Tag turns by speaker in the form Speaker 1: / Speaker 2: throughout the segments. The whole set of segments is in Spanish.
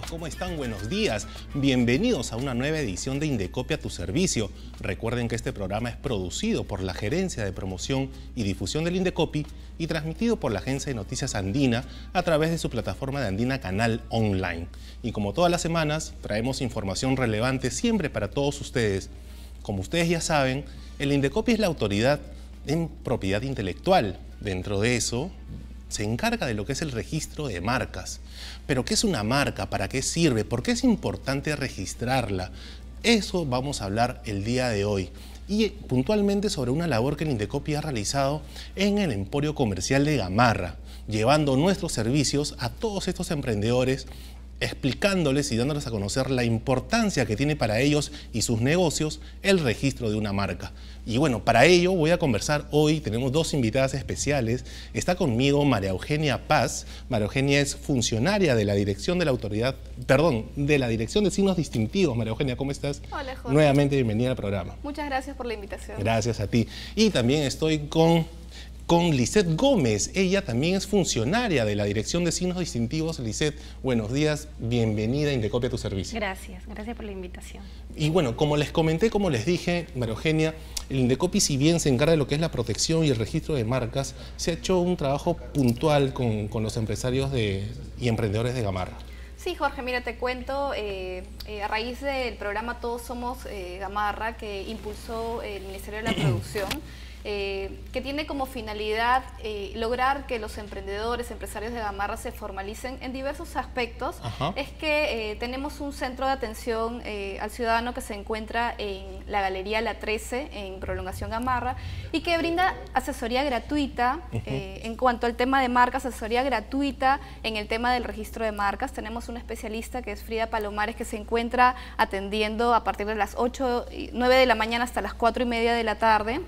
Speaker 1: ¿Cómo están? Buenos días. Bienvenidos a una nueva edición de Indecopia tu servicio. Recuerden que este programa es producido por la Gerencia de Promoción y Difusión del Indecopi y transmitido por la Agencia de Noticias Andina a través de su plataforma de Andina Canal Online. Y como todas las semanas, traemos información relevante siempre para todos ustedes. Como ustedes ya saben, el Indecopi es la autoridad en propiedad intelectual. Dentro de eso, se encarga de lo que es el registro de marcas. Pero ¿qué es una marca? ¿Para qué sirve? ¿Por qué es importante registrarla? Eso vamos a hablar el día de hoy. Y puntualmente sobre una labor que el Indecopi ha realizado en el emporio comercial de Gamarra, llevando nuestros servicios a todos estos emprendedores explicándoles y dándoles a conocer la importancia que tiene para ellos y sus negocios el registro de una marca. Y bueno, para ello voy a conversar hoy, tenemos dos invitadas especiales. Está conmigo María Eugenia Paz. María Eugenia es funcionaria de la dirección de la autoridad, perdón, de la dirección de signos distintivos. María Eugenia, ¿cómo estás?
Speaker 2: Hola, Jorge.
Speaker 1: Nuevamente bienvenida al programa.
Speaker 2: Muchas gracias por la invitación.
Speaker 1: Gracias a ti. Y también estoy con con Lisette Gómez. Ella también es funcionaria de la Dirección de Signos Distintivos. Lisette, buenos días, bienvenida a Indecopia tu servicio.
Speaker 3: Gracias, gracias por la invitación.
Speaker 1: Y bueno, como les comenté, como les dije, María Eugenia, el Indecopi, si bien se encarga de lo que es la protección y el registro de marcas, se ha hecho un trabajo puntual con, los empresarios de, y emprendedores de Gamarra.
Speaker 2: Sí, Jorge, mira, te cuento, eh, eh, a raíz del programa Todos Somos eh, Gamarra, que impulsó el Ministerio de la Producción, eh, que tiene como finalidad eh, lograr que los emprendedores, empresarios de Gamarra se formalicen en diversos aspectos, es que eh, tenemos un centro de atención al ciudadano que se encuentra en la Galería La 13, en Prolongación Gamarra, y que brinda asesoría gratuita en cuanto al tema de marcas, asesoría gratuita en el tema del registro de marcas. Tenemos un especialista que es Frida Palomares, que se encuentra atendiendo a partir de las 8, 9 de la mañana hasta las 4 y media de la tarde.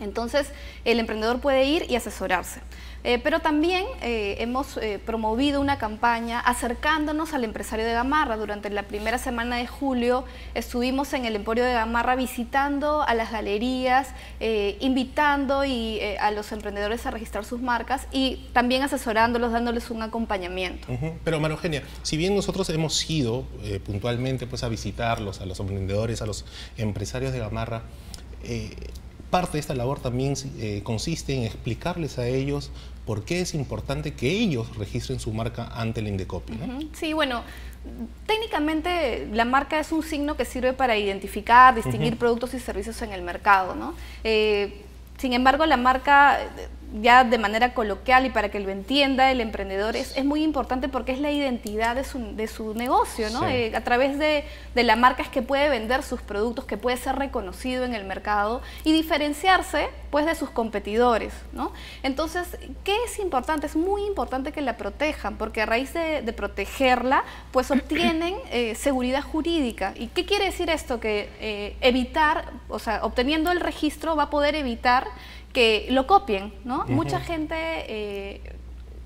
Speaker 2: Entonces, el emprendedor puede ir y asesorarse. Eh, pero también eh, hemos eh, promovido una campaña acercándonos al empresario de Gamarra. Durante la primera semana de julio estuvimos en el Emporio de Gamarra visitando a las galerías, invitando y, a los emprendedores a registrar sus marcas y también asesorándolos, dándoles un acompañamiento.
Speaker 1: Pero María Eugenia, si bien nosotros hemos ido puntualmente pues, a visitarlos, a los emprendedores, a los empresarios de Gamarra, parte de esta labor también eh, consiste en explicarles a ellos por qué es importante que ellos registren su marca ante el Indecopi.
Speaker 2: Sí, bueno, técnicamente la marca es un signo que sirve para identificar, distinguir productos y servicios en el mercado. ¿no? Eh, sin embargo, la marca ya de manera coloquial y para que lo entienda el emprendedor, es, es muy importante porque es la identidad de su, de su negocio, ¿no? Eh, a través de, de, la marca es que puede vender sus productos, que puede ser reconocido en el mercado y diferenciarse pues de sus competidores, ¿no? Entonces, ¿qué es importante? Es muy importante que la protejan, porque a raíz de, protegerla, pues obtienen eh, seguridad jurídica. ¿Y qué quiere decir esto? Que eh, evitar, o sea, obteniendo el registro va a poder evitar que lo copien, ¿no? Mucha gente eh,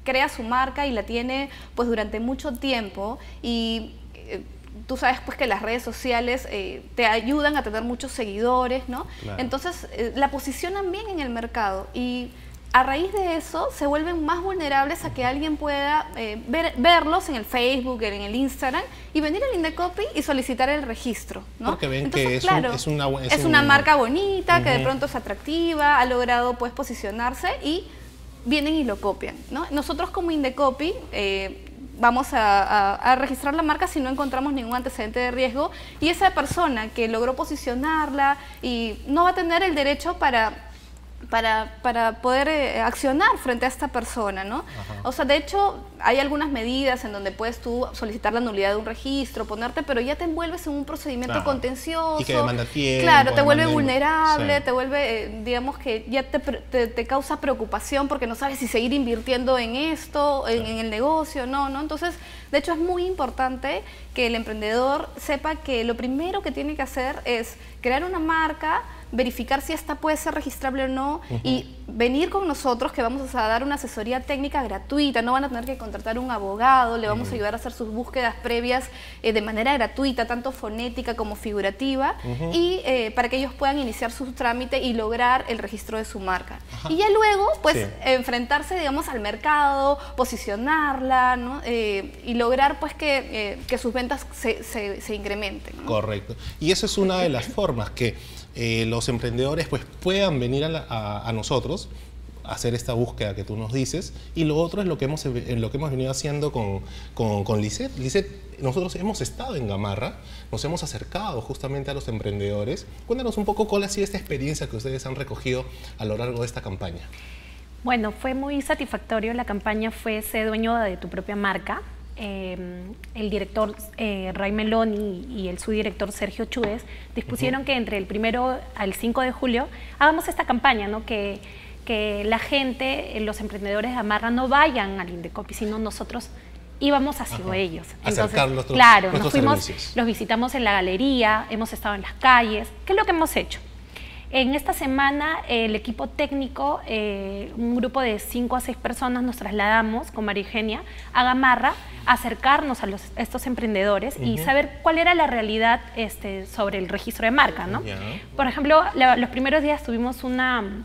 Speaker 2: crea su marca y la tiene pues durante mucho tiempo y eh, tú sabes pues que las redes sociales eh, te ayudan a tener muchos seguidores, ¿no? Entonces la posicionan bien en el mercado y a raíz de eso se vuelven más vulnerables a que alguien pueda eh, verlos en el Facebook, en el Instagram y venir al Indecopy y solicitar el registro. ¿no?
Speaker 1: Porque ven que es,
Speaker 2: una, es, una marca bonita, que de pronto es atractiva, ha logrado pues posicionarse y vienen y lo copian. ¿no? Nosotros como Indecopy eh, vamos a, registrar la marca si no encontramos ningún antecedente de riesgo y esa persona que logró posicionarla y no va a tener el derecho para para, para poder eh, accionar frente a esta persona, ¿no? O sea, de hecho, hay algunas medidas en donde puedes tú solicitar la nulidad de un registro, ponerte, pero ya te envuelves en un procedimiento contencioso.
Speaker 1: Y que demanda tiempo.
Speaker 2: Claro, te vuelve vulnerable, te vuelve, eh, digamos que ya te, te, causa preocupación porque no sabes si seguir invirtiendo en esto, en, en, el negocio, no, ¿no? Entonces, de hecho, es muy importante que el emprendedor sepa que lo primero que tiene que hacer es crear una marca, verificar si esta puede ser registrable o no y venir con nosotros que vamos a dar una asesoría técnica gratuita, no van a tener que contratar un abogado, le vamos a ayudar a hacer sus búsquedas previas eh, de manera gratuita, tanto fonética como figurativa, y eh, para que ellos puedan iniciar su trámite y lograr el registro de su marca. Y ya luego, pues, enfrentarse, digamos, al mercado, posicionarla, ¿no? Eh, y lograr, pues, que, que sus ventas se, se, incrementen.
Speaker 1: Correcto. Y esa es una de las formas que eh, los emprendedores pues, puedan venir a, nosotros a hacer esta búsqueda que tú nos dices. Y lo otro es lo que hemos, lo que hemos venido haciendo con, con, con Lisette. nosotros hemos estado en Gamarra, nos hemos acercado justamente a los emprendedores. Cuéntanos un poco cuál ha sido esta experiencia que ustedes han recogido a lo largo de esta campaña.
Speaker 3: Bueno, fue muy satisfactorio. La campaña fue ser dueño de tu propia marca. Em, el director eh, Ray Meloni y el subdirector Sergio Chúez dispusieron que entre el primero al 5 de julio hagamos esta campaña, ¿no? que, que la gente, los emprendedores de Amarra no vayan al Indecopi, sino nosotros íbamos hacia ellos.
Speaker 1: Entonces,
Speaker 3: claro, nos fuimos, los visitamos en la galería, hemos estado en las calles. ¿Qué es lo que hemos hecho? En esta semana el equipo técnico, eh, un grupo de 5 a 6 personas, nos trasladamos con María Eugenia a Gamarra a acercarnos a, estos emprendedores y saber cuál era la realidad este, sobre el registro de marca. ¿no? Por ejemplo, los primeros días tuvimos una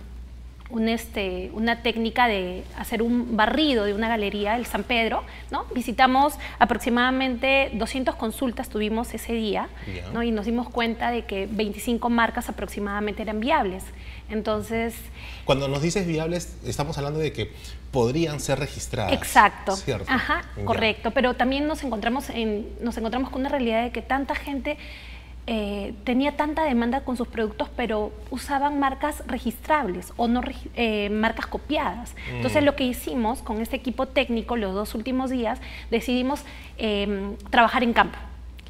Speaker 3: este, una técnica de hacer un barrido de una galería, el San Pedro, ¿no? Visitamos aproximadamente 200 consultas tuvimos ese día, ¿no? Y nos dimos cuenta de que 25 marcas aproximadamente eran viables. Entonces...
Speaker 1: Cuando nos dices viables, estamos hablando de que podrían ser registradas.
Speaker 3: Exacto. ¿cierto? Ajá, correcto. Pero también nos encontramos, en, nos encontramos con una realidad de que tanta gente eh, tenía tanta demanda con sus productos, pero usaban marcas registrables o no eh, marcas copiadas. Entonces mm. lo que hicimos con este equipo técnico los dos últimos días, decidimos em, trabajar en campo,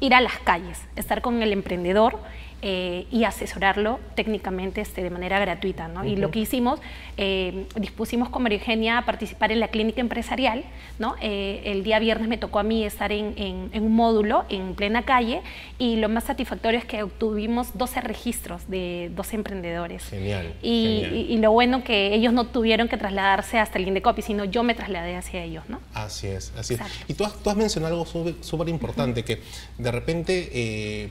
Speaker 3: ir a las calles, estar con el emprendedor eh, y asesorarlo técnicamente este, de manera gratuita. ¿no? Y lo que hicimos, eh, dispusimos con María Eugenia a participar en la clínica empresarial. ¿no? Eh, el día viernes me tocó a mí estar en, en, un módulo en plena calle y lo más satisfactorio es que obtuvimos 12 registros de 12 emprendedores.
Speaker 1: Genial.
Speaker 3: Y, Y, lo bueno que ellos no tuvieron que trasladarse hasta el Indecopi, sino yo me trasladé hacia ellos. ¿no?
Speaker 1: Así es, así es. Y tú has, tú has mencionado algo súper importante, que de repente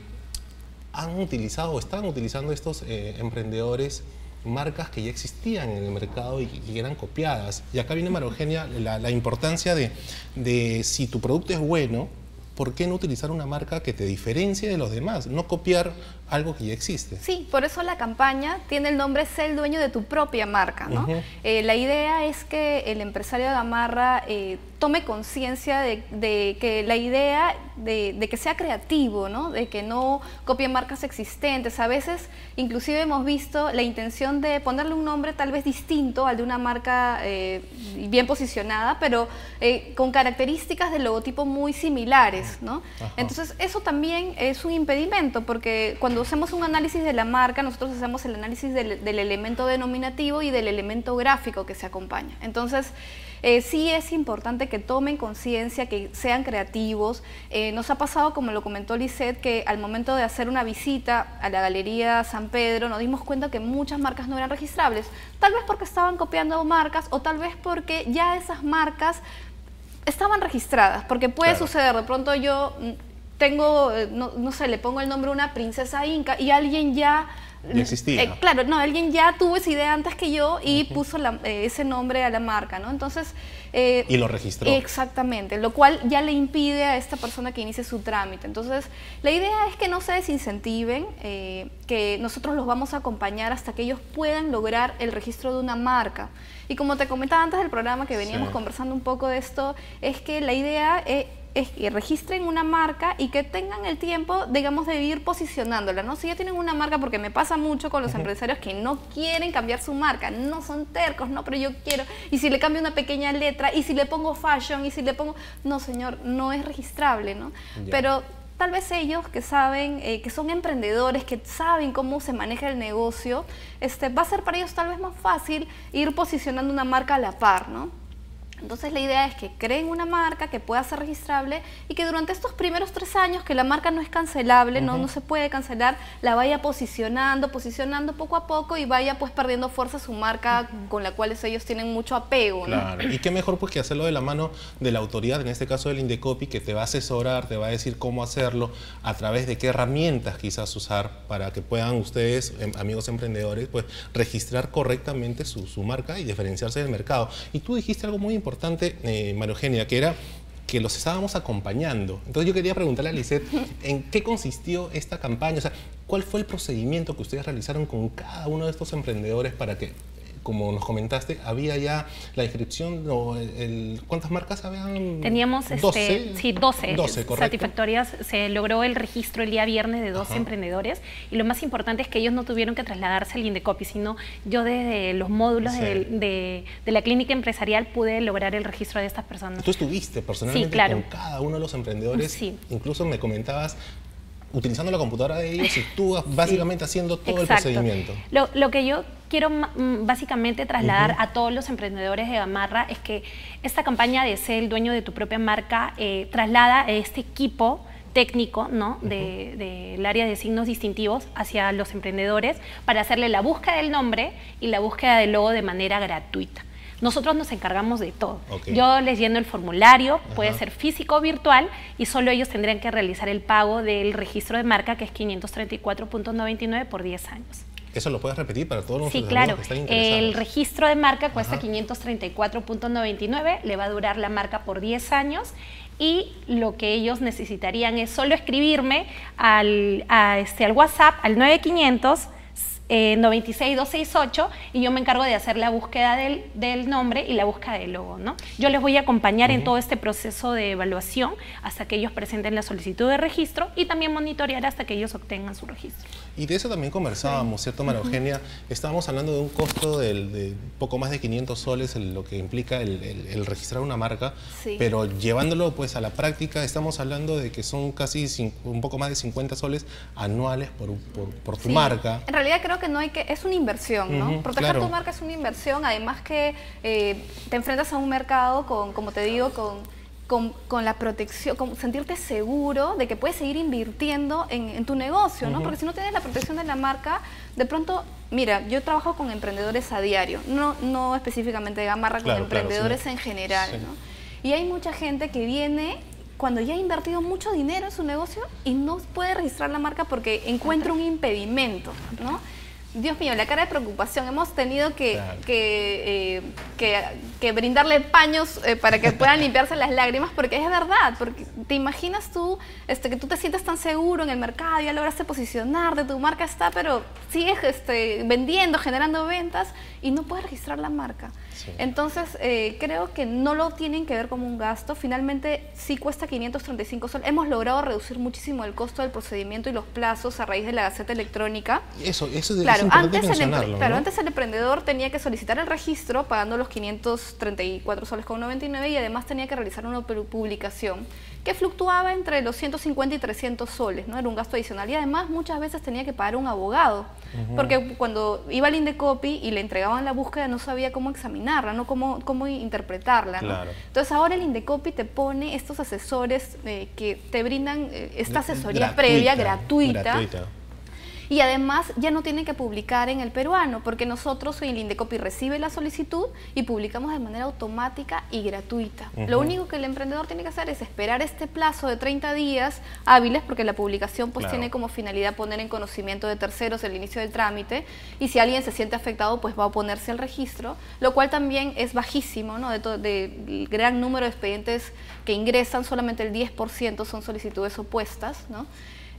Speaker 1: han utilizado o están utilizando estos eh, emprendedores marcas que ya existían en el mercado y que eran copiadas. Y acá viene Marogenia la, la importancia de, de si tu producto es bueno, ¿por qué no utilizar una marca que te diferencie de los demás? No copiar algo que ya existe.
Speaker 2: Sí, por eso la campaña tiene el nombre Sé el dueño de tu propia marca. ¿no? Eh, la idea es que el empresario de Gamarra eh, tome conciencia de, que la idea de, que sea creativo, ¿no? de que no copie marcas existentes. A veces inclusive hemos visto la intención de ponerle un nombre tal vez distinto al de una marca eh, bien posicionada, pero con características del logotipo muy similares. ¿no? Entonces eso también es un impedimento porque cuando hacemos un análisis de la marca, nosotros hacemos el análisis del, elemento denominativo y del elemento gráfico que se acompaña. Entonces, eh, sí es importante que tomen conciencia, que sean creativos. Eh, nos ha pasado, como lo comentó Lisette, que al momento de hacer una visita a la Galería San Pedro nos dimos cuenta que muchas marcas no eran registrables. Tal vez porque estaban copiando marcas o tal vez porque ya esas marcas estaban registradas, porque puede suceder, de pronto yo tengo, eh, no, sé, le pongo el nombre a una princesa inca y alguien ya...
Speaker 1: existía.
Speaker 2: Eh, claro, no, alguien ya tuvo esa idea antes que yo y puso eh, ese nombre a la marca, ¿no? Entonces...
Speaker 1: y lo registró.
Speaker 2: Exactamente, lo cual ya le impide a esta persona que inicie su trámite. Entonces, la idea es que no se desincentiven, que nosotros los vamos a acompañar hasta que ellos puedan lograr el registro de una marca. Y como te comentaba antes del programa que veníamos conversando un poco de esto, es que la idea es que registren una marca y que tengan el tiempo, digamos, de ir posicionándola, ¿no? Si ya tienen una marca, porque me pasa mucho con los empresarios que no quieren cambiar su marca, no son tercos, no, pero yo quiero, y si le cambio una pequeña letra, y si le pongo fashion, y si le pongo, no señor, no es registrable, ¿no? Pero tal vez ellos que saben, eh, que son emprendedores, que saben cómo se maneja el negocio, este, va a ser para ellos tal vez más fácil ir posicionando una marca a la par, ¿no? Entonces la idea es que creen una marca que pueda ser registrable y que durante estos primeros tres años, que la marca no es cancelable, no, no se puede cancelar, la vaya posicionando, posicionando poco a poco y vaya pues perdiendo fuerza su marca con la cual ellos tienen mucho apego.
Speaker 1: Claro, y qué mejor pues que hacerlo de la mano de la autoridad, en este caso del Indecopi, que te va a asesorar, te va a decir cómo hacerlo, a través de qué herramientas quizás usar para que puedan ustedes, em, amigos emprendedores, pues registrar correctamente su, su marca y diferenciarse del mercado. Y tú dijiste algo muy importante importante, eh, María Eugenia, que era que los estábamos acompañando. Entonces yo quería preguntarle a Lisette, ¿en qué consistió esta campaña? O sea, ¿cuál fue el procedimiento que ustedes realizaron con cada uno de estos emprendedores para que como nos comentaste, había ya la inscripción, o el, ¿cuántas marcas habían?
Speaker 3: Teníamos 12, este, sí, 12, 12 satisfactorias. Se logró el registro el día viernes de 12 emprendedores y lo más importante es que ellos no tuvieron que trasladarse al Indecopi, sino yo desde los módulos de, la clínica empresarial pude lograr el registro de estas personas.
Speaker 1: Tú estuviste personalmente con cada uno de los emprendedores, sí. incluso me comentabas utilizando la computadora de ellos y tú básicamente haciendo todo el procedimiento.
Speaker 3: Lo, lo, que yo quiero mm, básicamente trasladar a todos los emprendedores de Gamarra es que esta campaña de ser el dueño de tu propia marca eh, traslada a este equipo técnico ¿no? del área de signos distintivos hacia los emprendedores para hacerle la búsqueda del nombre y la búsqueda del logo de manera gratuita. Nosotros nos encargamos de todo. Yo les lleno el formulario, puede ser físico o virtual, y solo ellos tendrían que realizar el pago del registro de marca, que es 534.99 por 10 años.
Speaker 1: ¿Eso lo puedes repetir para todos los
Speaker 3: Sí, claro. El registro de marca cuesta 534.99, le va a durar la marca por 10 años y lo que ellos necesitarían es solo escribirme al, este, al WhatsApp al 9500 eh, 96268 y yo me encargo de hacer la búsqueda del, del, nombre y la búsqueda del logo. ¿no? Yo les voy a acompañar en todo este proceso de evaluación hasta que ellos presenten la solicitud de registro y también monitorear hasta que ellos obtengan su registro.
Speaker 1: Y de eso también conversábamos, ¿cierto, María Eugenia? Estábamos hablando de un costo de poco más de 500 soles, lo que implica el, registrar una marca, pero llevándolo pues a la práctica estamos hablando de que son casi un poco más de 50 soles anuales por, por, tu marca.
Speaker 2: En realidad creo que no hay que, es una inversión, ¿no? Proteger tu marca es una inversión, además que eh, te enfrentas a un mercado con, como te digo, con con, la protección, con sentirte seguro de que puedes seguir invirtiendo en, tu negocio, ¿no? Porque si no tienes la protección de la marca, de pronto, mira, yo trabajo con emprendedores a diario, no, no específicamente de Gamarra, con emprendedores en general, ¿no? Y hay mucha gente que viene cuando ya ha invertido mucho dinero en su negocio y no puede registrar la marca porque encuentra un impedimento, ¿no? Dios mío, la cara de preocupación. Hemos tenido que, eh, que, que, brindarle paños eh, para que puedan limpiarse las lágrimas, porque es verdad. Porque te imaginas tú este, que tú te sientes tan seguro en el mercado, ya lograste posicionarte, tu marca está, pero sigues este, vendiendo, generando ventas y no puedes registrar la marca. Entonces, eh, creo que no lo tienen que ver como un gasto. Finalmente, sí cuesta 535 soles. Hemos logrado reducir muchísimo el costo del procedimiento y los plazos a raíz de la Gaceta Electrónica.
Speaker 1: Eso, eso claro, es
Speaker 2: antes el, claro, antes el emprendedor tenía que solicitar el registro pagando los 534 soles con 99 y además tenía que realizar una publicación que fluctuaba entre los 150 y 300 soles, ¿no? Era un gasto adicional. Y además muchas veces tenía que pagar un abogado, porque cuando iba al Indecopi y le entregaban la búsqueda no sabía cómo examinarla, ¿no? Cómo, cómo interpretarla, Entonces ahora el Indecopi te pone estos asesores eh, que te brindan eh, esta asesoría previa, gratuita y además ya no tienen que publicar en el peruano, porque nosotros en el Indecopi recibe la solicitud y publicamos de manera automática y gratuita. Lo único que el emprendedor tiene que hacer es esperar este plazo de 30 días hábiles, porque la publicación pues tiene como finalidad poner en conocimiento de terceros el inicio del trámite, y si alguien se siente afectado pues va a oponerse al registro, lo cual también es bajísimo, ¿no? De, de gran número de expedientes que ingresan, solamente el 10% son solicitudes opuestas, ¿no?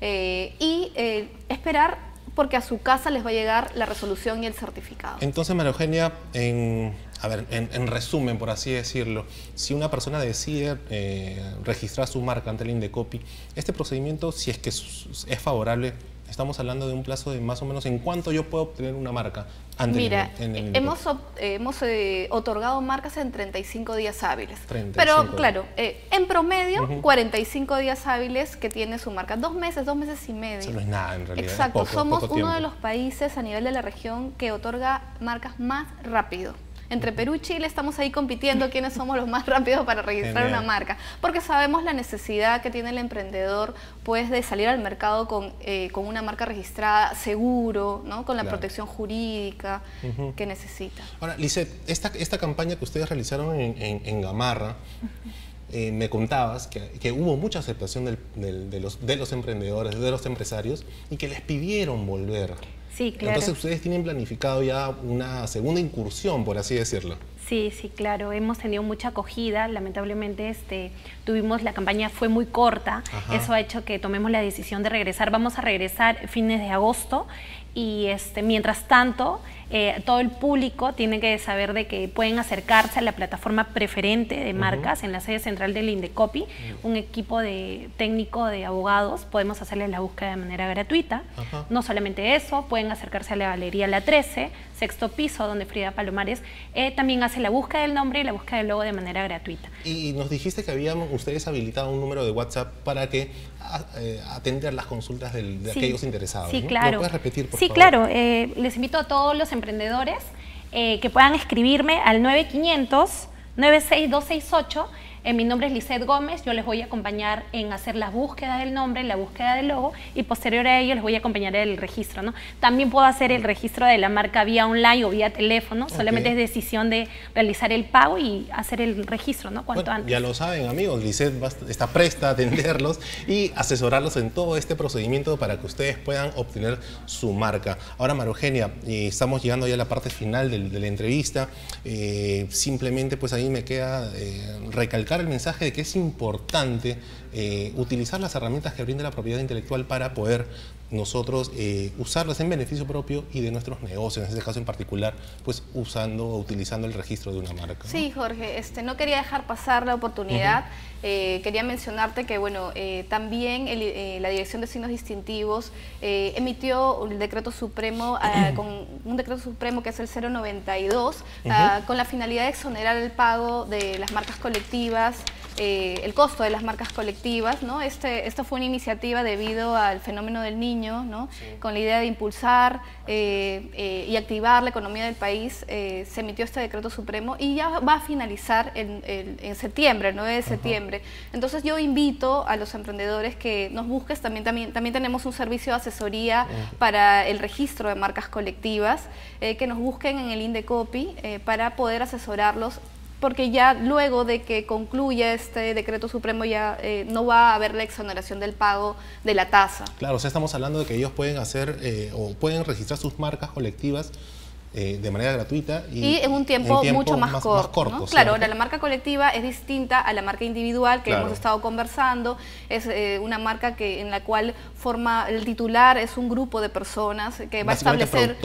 Speaker 2: Eh, y eh, esperar porque a su casa les va a llegar la resolución y el certificado.
Speaker 1: Entonces, María Eugenia, en, a ver, en, resumen, por así decirlo, si una persona decide eh, registrar su marca ante el Indecopi, este procedimiento, si es que es favorable, estamos hablando de un plazo de más o menos en cuánto yo puedo obtener una marca
Speaker 2: ante Mira, hemos, hemos eh, otorgado marcas en 35 días hábiles. Pero claro, eh, en promedio 45 días hábiles que tiene su marca. Dos meses, dos meses y medio.
Speaker 1: Eso no es nada en realidad.
Speaker 2: Exacto, somos uno de los países a nivel de la región que otorga marcas más rápido. Entre Perú y Chile estamos ahí compitiendo quiénes somos los más rápidos para registrar una marca, porque sabemos la necesidad que tiene el emprendedor pues de salir al mercado con, eh, con una marca registrada seguro, ¿no? con la protección jurídica que necesita.
Speaker 1: Ahora, Lizeth, esta, esta campaña que ustedes realizaron en, Gamarra, eh, me contabas que, hubo mucha aceptación de, los, de los emprendedores, de los empresarios, y que les pidieron volver.
Speaker 3: Sí, claro.
Speaker 1: Entonces ustedes tienen planificado ya una segunda incursión, por así decirlo.
Speaker 3: Sí, sí, claro. Hemos tenido mucha acogida. Lamentablemente, este, tuvimos la campaña fue muy corta. Eso ha hecho que tomemos la decisión de regresar. Vamos a regresar fines de agosto y este, mientras tanto eh, todo el público tiene que saber de que pueden acercarse a la plataforma preferente de marcas en la sede central del Indecopi, un equipo de técnico de abogados, podemos hacerles la búsqueda de manera gratuita. No solamente eso, pueden acercarse a la Galería La 13, sexto piso, donde Frida Palomares eh, también hace la búsqueda del nombre y la búsqueda del logo de manera gratuita.
Speaker 1: Y nos dijiste que habían ustedes habilitado un número de WhatsApp para que eh, atender las consultas de aquellos interesados.
Speaker 3: Sí, claro.
Speaker 1: ¿Lo puedes repetir, por
Speaker 3: sí, claro. les invito a todos los emprendedores eh, que puedan escribirme al 9500 96268 eh, mi nombre es Lisette Gómez, yo les voy a acompañar en hacer la búsqueda del nombre, la búsqueda del logo y posterior a ello les voy a acompañar en el registro. ¿no? También puedo hacer el registro de la marca vía online o vía teléfono, solamente es decisión de realizar el pago y hacer el registro ¿no? cuanto antes.
Speaker 1: Ya lo saben amigos, Lisette está presta a atenderlos y asesorarlos en todo este procedimiento para que ustedes puedan obtener su marca. Ahora María Eugenia, estamos llegando ya a la parte final de, la entrevista, eh, simplemente pues ahí me queda eh, el mensaje de que es importante eh, utilizar las herramientas que brinda la propiedad intelectual para poder nosotros eh, usarlas en beneficio propio y de nuestros negocios, en este caso en particular, pues usando o utilizando el registro de una marca.
Speaker 2: Sí, Jorge, este, no quería dejar pasar la oportunidad. Eh, quería mencionarte que, bueno, también la Dirección de Signos Distintivos emitió el decreto supremo, con un decreto supremo que es el 092, ah, con la finalidad de exonerar el pago de las marcas colectivas, el costo de las marcas colectivas ¿no? Este, esto fue una iniciativa debido al fenómeno del niño, ¿no? Con la idea de impulsar eh, eh, y activar la economía del país, eh, se emitió este decreto supremo y ya va a finalizar en, septiembre, el 9 de septiembre. Entonces yo invito a los emprendedores que nos busques, también, también, también tenemos un servicio de asesoría para el registro de marcas colectivas, que nos busquen en el Indecopi para poder asesorarlos porque ya luego de que concluya este decreto supremo ya eh, no va a haber la exoneración del pago de la tasa.
Speaker 1: Claro, o sea, estamos hablando de que ellos pueden hacer eh, o pueden registrar sus marcas colectivas eh, de manera gratuita
Speaker 2: y, en un tiempo, mucho más, corto. Claro, la marca colectiva es distinta a la marca individual que hemos estado conversando, es eh, una marca que en la cual forma el titular es un grupo de personas que va a establecer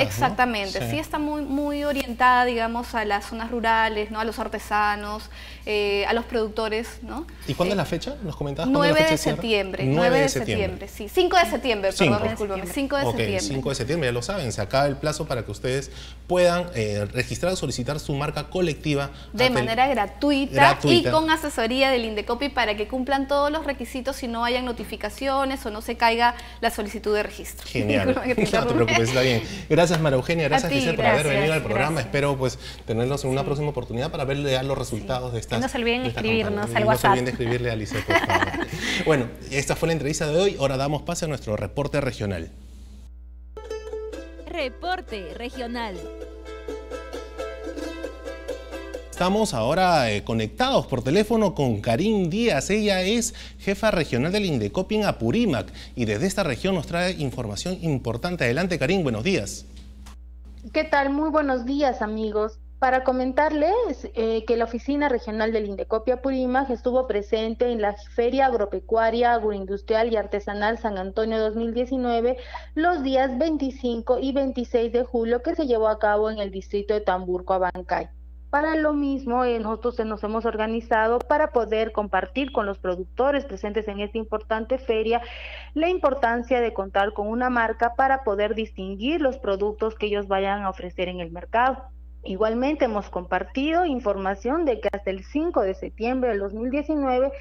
Speaker 2: exactamente, sí. está muy muy orientada, digamos, a las zonas rurales, no, a los artesanos, eh, a los productores, ¿no?
Speaker 1: ¿Y cuándo es la fecha? ¿Nos comentabas?
Speaker 2: 9 de septiembre, 9 de septiembre, sí, 5 de septiembre, perdón, discúlpame, 5 de septiembre.
Speaker 1: 5 de septiembre, ya lo saben, se acaba el plazo para que ustedes puedan eh, registrar o solicitar su marca colectiva.
Speaker 2: De manera gratuita, y con asesoría del Indecopi para que cumplan todos los requisitos y no hayan notificaciones o no se caiga la solicitud de registro.
Speaker 1: Genial. no te preocupes, está bien. Gracias María Eugenia, gracias Giselle por haber venido al programa. Espero pues tenerlos en una próxima oportunidad para verle ya los resultados de estas.
Speaker 3: No se olviden de escribirnos
Speaker 1: al
Speaker 3: WhatsApp. No se
Speaker 1: olviden de escribirle a Alice, por favor. bueno, esta fue la entrevista de hoy. Ahora damos pase a nuestro reporte regional.
Speaker 4: Reporte Regional.
Speaker 1: Estamos ahora eh, conectados por teléfono con Karim Díaz. Ella es jefa regional del Indecopi en Apurímac y desde esta región nos trae información importante. Adelante, Karim, buenos días.
Speaker 5: ¿Qué tal? Muy buenos días, amigos. Para comentarles eh, que la Oficina Regional del Indecopia Purímac estuvo presente en la Feria Agropecuaria, Agroindustrial y Artesanal San Antonio 2019 los días 25 y 26 de julio que se llevó a cabo en el distrito de Tamburco, Abancay. Para lo mismo, eh, nosotros nos hemos organizado para poder compartir con los productores presentes en esta importante feria la importancia de contar con una marca para poder distinguir los productos que ellos vayan a ofrecer en el mercado. Igualmente hemos compartido información de que hasta el 5 de septiembre del 2019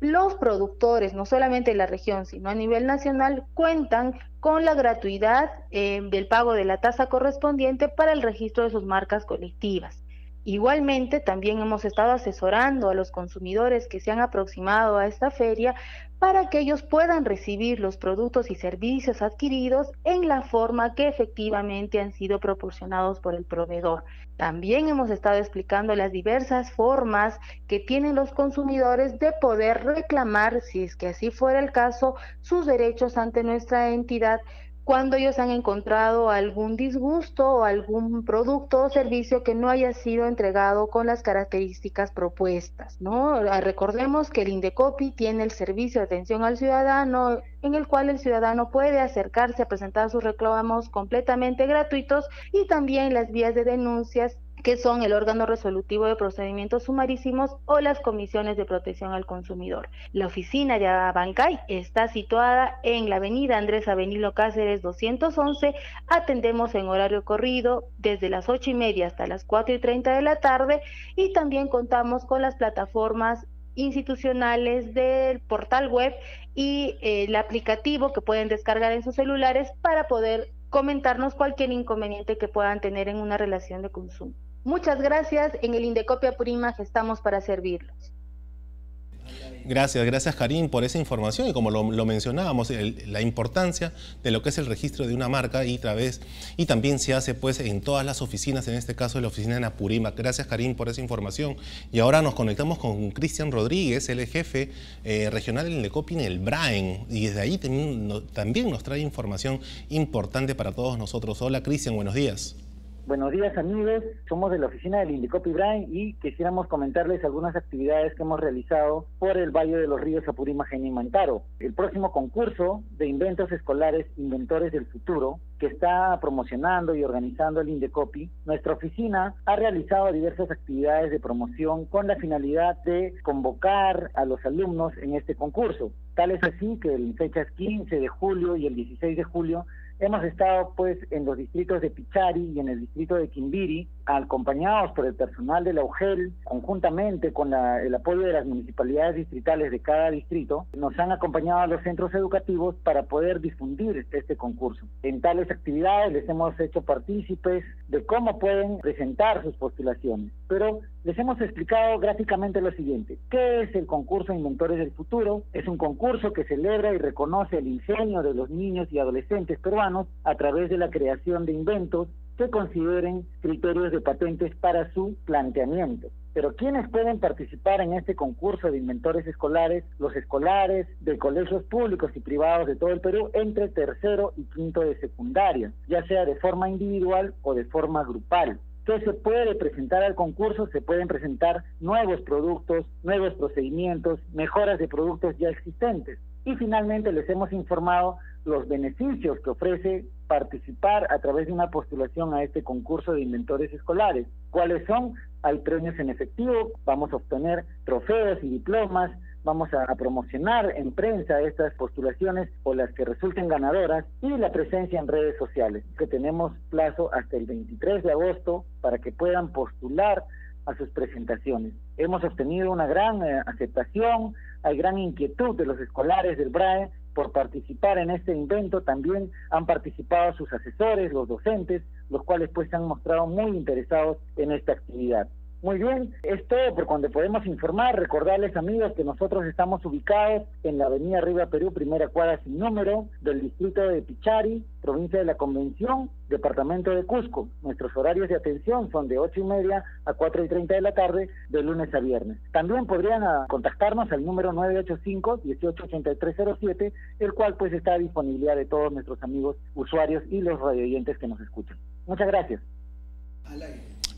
Speaker 5: los productores, no solamente de la región, sino a nivel nacional, cuentan con la gratuidad eh, del pago de la tasa correspondiente para el registro de sus marcas colectivas. Igualmente, también hemos estado asesorando a los consumidores que se han aproximado a esta feria para que ellos puedan recibir los productos y servicios adquiridos en la forma que efectivamente han sido proporcionados por el proveedor. También hemos estado explicando las diversas formas que tienen los consumidores de poder reclamar, si es que así fuera el caso, sus derechos ante nuestra entidad cuando ellos han encontrado algún disgusto o algún producto o servicio que no haya sido entregado con las características propuestas, ¿no? Ah, recordemos que el Indecopi tiene el servicio de atención al ciudadano en el cual el ciudadano puede acercarse a presentar sus reclamos completamente gratuitos y también las vías de denuncias que son el órgano resolutivo de procedimientos sumarísimos o las comisiones de protección al consumidor. La oficina de Abancay está situada en la avenida Andrés Avenilo Cáceres 211. Atendemos en horario corrido desde las ocho y media hasta las cuatro y treinta de la tarde y también contamos con las plataformas institucionales del portal web y eh, el aplicativo que pueden descargar en sus celulares para poder comentarnos cualquier inconveniente que puedan tener en una relación de consumo. Muchas gracias. En el Indecopia Purima estamos para servirlos.
Speaker 1: Gracias, gracias Karim por esa información y como lo, mencionábamos, la importancia de lo que es el registro de una marca y, través, y también se hace pues en todas las oficinas, en este caso en la oficina de Apurima. Gracias Karim por esa información. Y ahora nos conectamos con Cristian Rodríguez, el jefe eh, regional del Indecopi en el BRAEN y desde ahí también nos trae información importante para todos nosotros. Hola Cristian, buenos días.
Speaker 6: Buenos días amigos, somos de la oficina del Indicopy Brain y quisiéramos comentarles algunas actividades que hemos realizado por el Valle de los Ríos Apurímac y Mantaro. El próximo concurso de inventos escolares Inventores del Futuro que está promocionando y organizando el Indecopy, nuestra oficina ha realizado diversas actividades de promoción con la finalidad de convocar a los alumnos en este concurso. Tal es así que en fechas 15 de julio y el 16 de julio Hemos estado pues en los distritos de Pichari y en el distrito de Quimbiri, acompañados por el personal de la UGEL, conjuntamente con el apoyo de las municipalidades distritales de cada distrito, nos han acompañado a los centros educativos para poder difundir este concurso. En tales actividades les hemos hecho partícipes de cómo pueden presentar sus postulaciones, pero les hemos explicado gráficamente lo siguiente. ¿Qué es el concurso Inventores del Futuro? Es un concurso que celebra y reconoce el ingenio de los niños y adolescentes peruanos a través de la creación de inventos que consideren criterios de patentes para su planteamiento. Pero ¿quiénes pueden participar en este concurso de inventores escolares? Los escolares de colegios públicos y privados de todo el Perú entre tercero y quinto de secundaria, ya sea de forma individual o de forma grupal. ¿Qué se puede presentar al concurso? Se pueden presentar nuevos productos, nuevos procedimientos, mejoras de productos ya existentes. Y finalmente les hemos informado los beneficios que ofrece participar a través de una postulación a este concurso de inventores escolares. ¿Cuáles son? Hay premios en efectivo, vamos a obtener trofeos y diplomas, vamos a, promocionar en prensa estas postulaciones o las que resulten ganadoras y la presencia en redes sociales, que tenemos plazo hasta el 23 de agosto para que puedan postular a sus presentaciones. Hemos obtenido una gran eh, aceptación, hay gran inquietud de los escolares del BRAE por participar en este invento. También han participado sus asesores, los docentes, los cuales pues se han mostrado muy interesados en esta actividad. Muy bien, es todo por cuando podemos informar. Recordarles, amigos, que nosotros estamos ubicados en la Avenida Arriba Perú, primera cuadra sin número, del distrito de Pichari, provincia de la Convención, departamento de Cusco. Nuestros horarios de atención son de ocho y media a cuatro y treinta de la tarde, de lunes a viernes. También podrían ah, contactarnos al número 985-188307, el cual pues está a disponibilidad de todos nuestros amigos usuarios y los radioyentes que nos escuchan. Muchas gracias.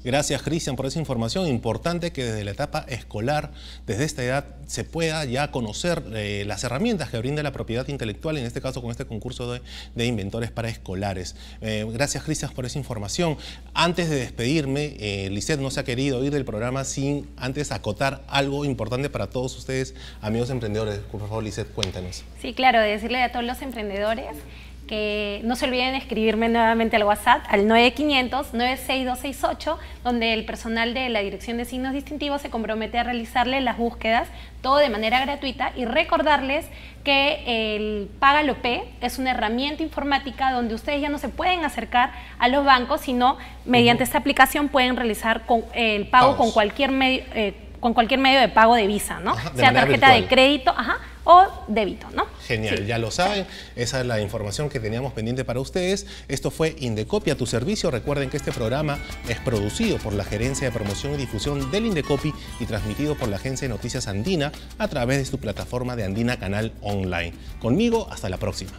Speaker 1: Gracias, Cristian, por esa información. Importante que desde la etapa escolar, desde esta edad, se pueda ya conocer eh, las herramientas que brinda la propiedad intelectual, en este caso con este concurso de, inventores para escolares. Eh, gracias, Cristian, por esa información. Antes de despedirme, eh, no se ha querido ir del programa sin antes acotar algo importante para todos ustedes, amigos emprendedores. Por favor, Lisset, cuéntanos.
Speaker 3: Sí, claro, decirle a todos los emprendedores que no se olviden escribirme nuevamente al WhatsApp al 9500-96268, donde el personal de la Dirección de Signos Distintivos se compromete a realizarle las búsquedas, todo de manera gratuita, y recordarles que el Págalo P es una herramienta informática donde ustedes ya no se pueden acercar a los bancos, sino mediante esta aplicación pueden realizar el pago con cualquier medio. Eh, con cualquier medio de pago de Visa, ¿no? sea tarjeta de crédito, ajá, o débito, ¿no?
Speaker 1: Genial, ya lo saben, esa es la información que teníamos pendiente para ustedes. Esto fue Indecopia, tu servicio. Recuerden que este programa es producido por la Gerencia de Promoción y Difusión del Indecopi y transmitido por la Agencia de Noticias Andina a través de su plataforma de Andina Canal Online. Conmigo, hasta la próxima.